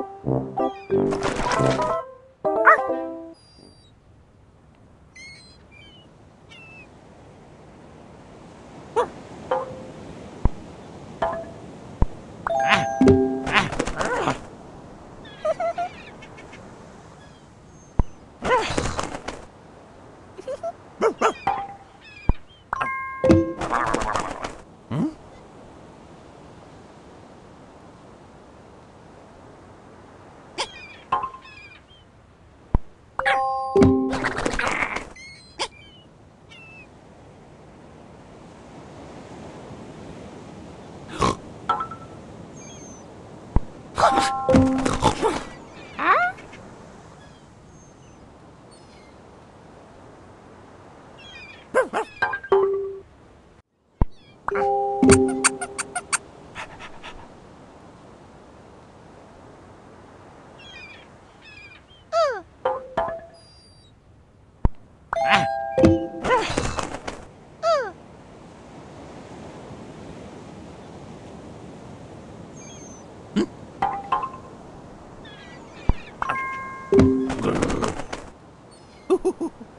Wow. Ooh.